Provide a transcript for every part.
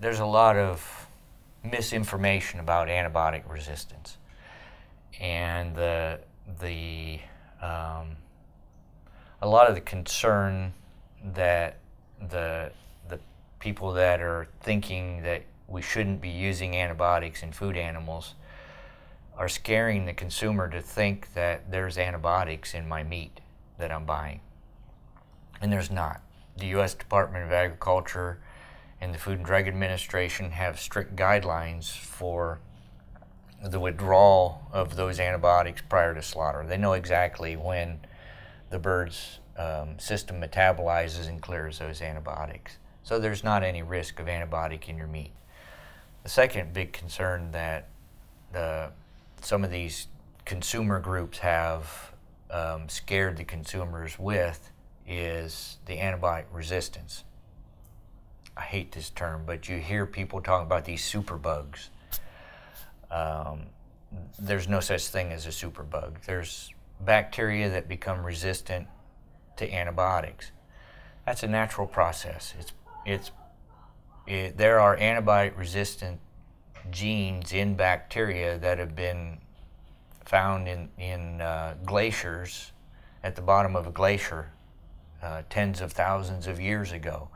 there's a lot of misinformation about antibiotic resistance, and the the um, a lot of the concern that the the people that are thinking that we shouldn't be using antibiotics in food animals are scaring the consumer to think that there's antibiotics in my meat that I'm buying. And there's not. The U.S. Department of Agriculture and the Food and Drug Administration have strict guidelines for the withdrawal of those antibiotics prior to slaughter. They know exactly when the bird's um, system metabolizes and clears those antibiotics. So there's not any risk of antibiotic in your meat. The second big concern that the, some of these consumer groups have um, scared the consumers with is the antibiotic resistance. I hate this term, but you hear people talk about these superbugs. Um, there's no such thing as a superbug. There's bacteria that become resistant to antibiotics. That's a natural process. It's, it's, it, there are antibiotic resistant genes in bacteria that have been found in, in uh, glaciers at the bottom of a glacier uh, tens of thousands of years ago.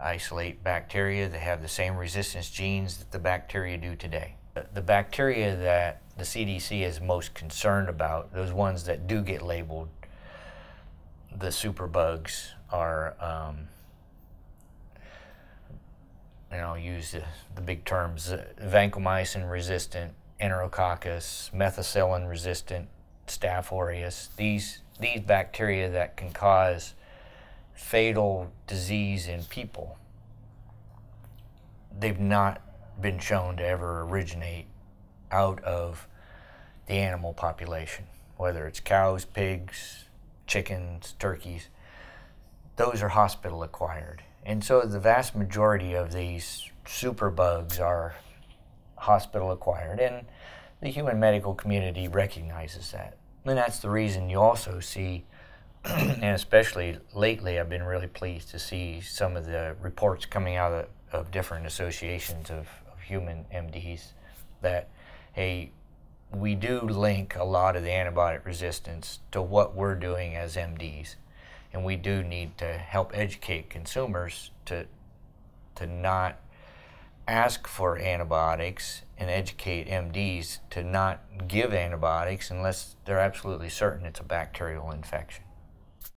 Isolate bacteria that have the same resistance genes that the bacteria do today. The, bacteria that the CDC is most concerned about, those ones that do get labeled the superbugs, are um, and I'll use the, the big terms, uh, vancomycin resistant, enterococcus, methicillin resistant, staph aureus. These, these bacteria that can cause fatal disease in people, they've not been shown to ever originate out of the animal population, whether it's cows, pigs, chickens, turkeys. Those are hospital acquired. And so the vast majority of these superbugs are hospital acquired, and the human medical community recognizes that. And that's the reason you also see, and especially lately, I've been really pleased to see some of the reports coming out of, of different associations of, of human MDs that, hey, we do link a lot of the antibiotic resistance to what we're doing as MDs and we do need to help educate consumers to to not ask for antibiotics and educate MDs to not give antibiotics unless they're absolutely certain it's a bacterial infection.